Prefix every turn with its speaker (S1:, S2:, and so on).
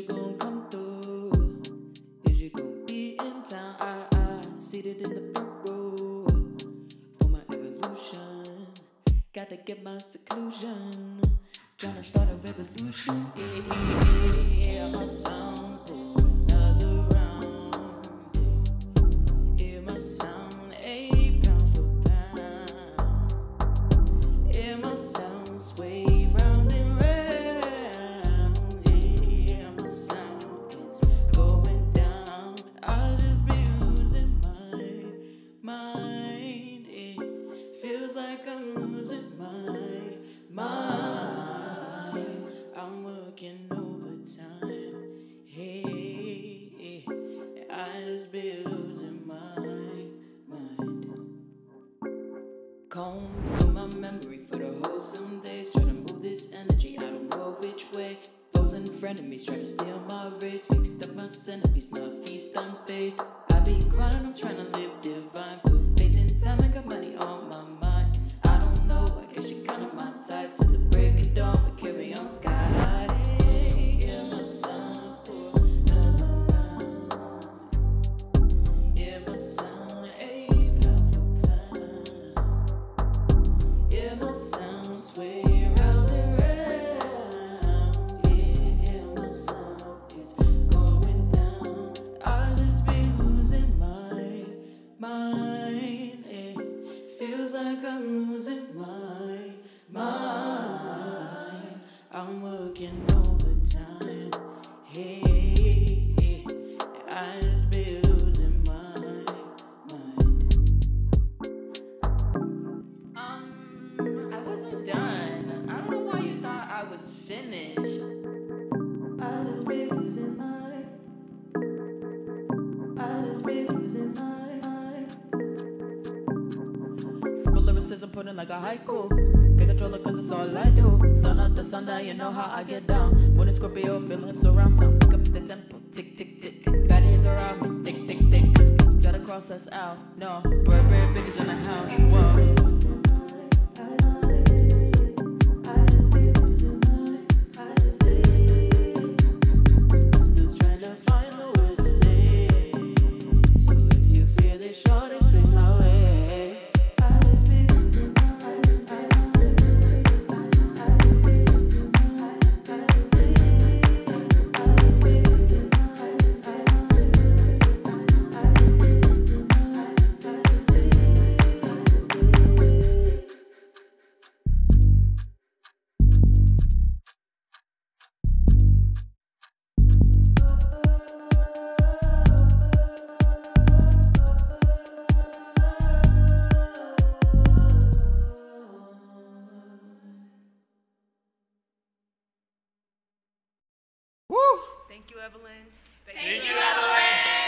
S1: you gon' come through? Is you gon' be in town? I, I, seated in the purple for my evolution. Gotta get my seclusion. Tryna start a revolution. Yeah, yeah, yeah, yeah, my sound. Like I'm losing my mind. I'm working overtime. Hey, I just be losing my mind. Comb through my memory for the wholesome days. Try to move this energy, I don't know which way. Foes and frenemies try to steal my race. Fixed up my centerpiece, not feast, I'm faced. I be grinding, I'm trying to live divine. I'm working overtime. Hey, I just be losing my mind. Um, I wasn't done. I don't know why you thought I was finished. I just be losing my. I just be losing my. Simple lyricism put in like a haiku. Get controller cause it's all I Sun sundown, you know how I get down. Morning Scorpio, feeling surround sound. Pick up the tempo, tick, tick, tick. Got ears around me, tick, tick, tick. Try to cross us out, no. Bird, bird, big is in the house, whoa.
S2: Thank you, Evelyn. Thank you, Evelyn.